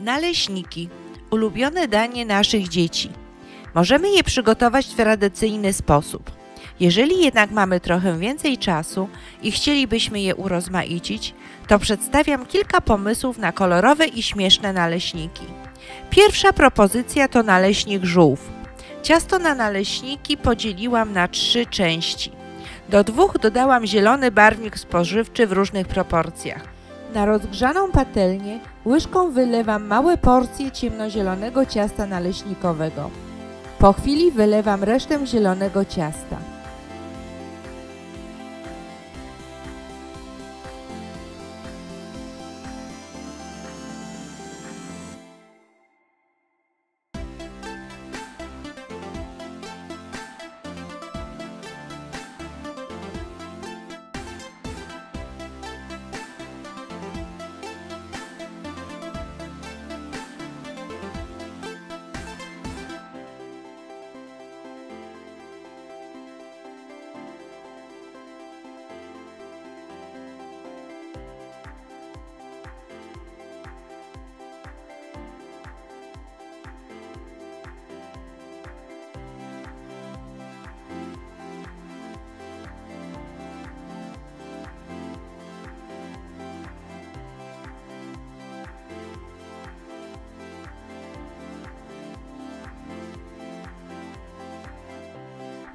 Naleśniki ulubione danie naszych dzieci. Możemy je przygotować w tradycyjny sposób. Jeżeli jednak mamy trochę więcej czasu i chcielibyśmy je urozmaicić, to przedstawiam kilka pomysłów na kolorowe i śmieszne naleśniki. Pierwsza propozycja to naleśnik żółw. Ciasto na naleśniki podzieliłam na trzy części. Do dwóch dodałam zielony barwnik spożywczy w różnych proporcjach. Na rozgrzaną patelnię łyżką wylewam małe porcje ciemnozielonego ciasta naleśnikowego. Po chwili wylewam resztę zielonego ciasta.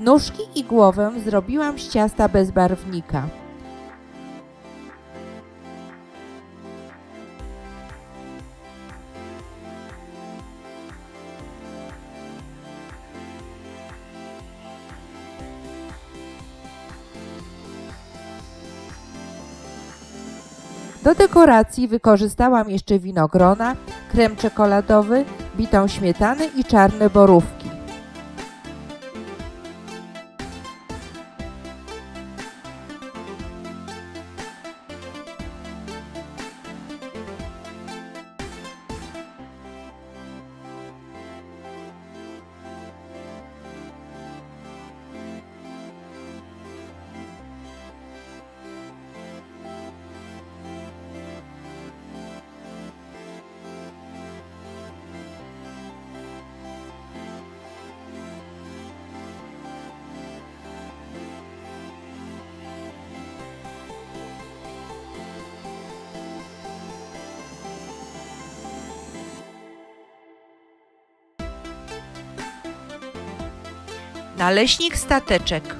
Nóżki i głowę zrobiłam z ciasta bez barwnika. Do dekoracji wykorzystałam jeszcze winogrona, krem czekoladowy, bitą śmietanę i czarne borówki. Naleśnik stateczek.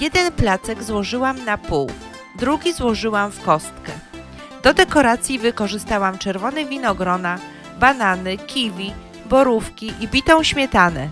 Jeden placek złożyłam na pół, drugi złożyłam w kostkę. Do dekoracji wykorzystałam czerwone winogrona, banany, kiwi, borówki i bitą śmietanę.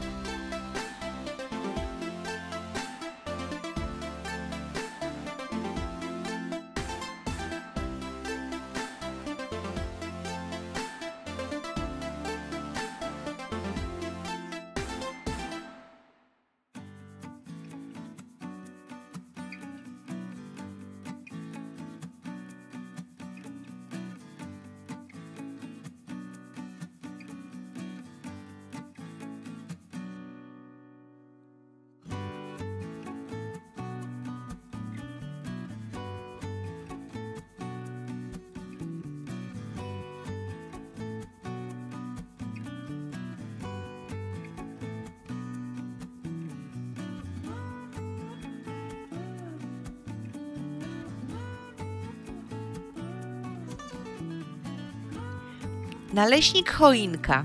Naleśnik choinka.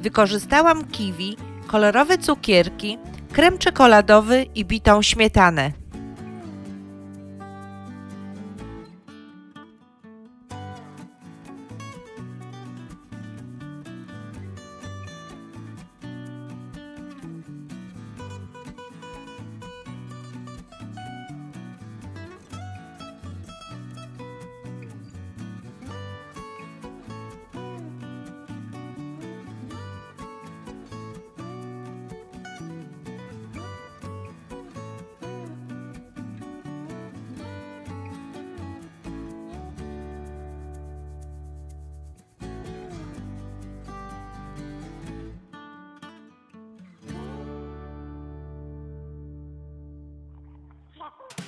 Wykorzystałam kiwi, kolorowe cukierki, krem czekoladowy i bitą śmietanę. motherfucker.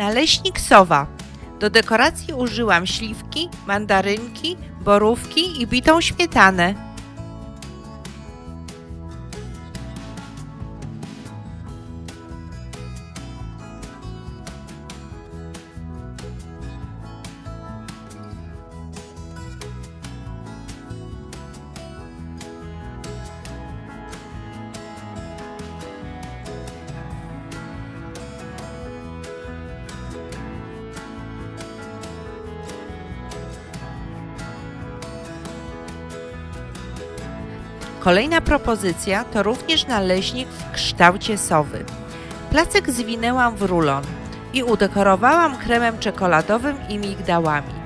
Naleśnik sowa. Do dekoracji użyłam śliwki, mandarynki, borówki i bitą śmietanę. Kolejna propozycja to również naleśnik w kształcie sowy. Placek zwinęłam w rulon i udekorowałam kremem czekoladowym i migdałami.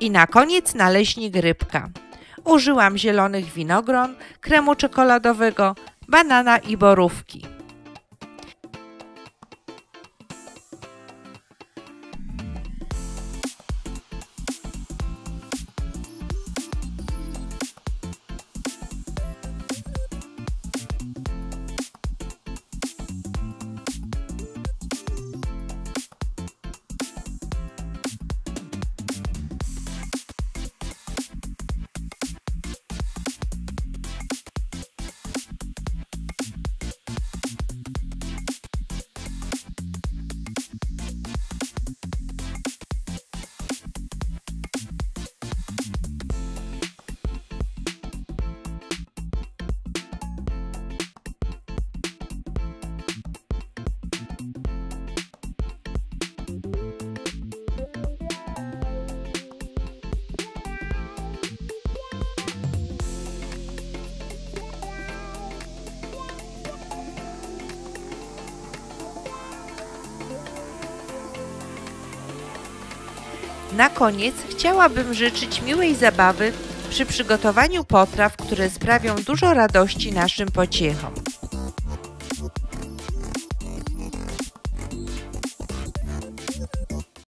I na koniec naleśnik rybka. Użyłam zielonych winogron, kremu czekoladowego, banana i borówki. Na koniec chciałabym życzyć miłej zabawy przy przygotowaniu potraw, które sprawią dużo radości naszym pociechom.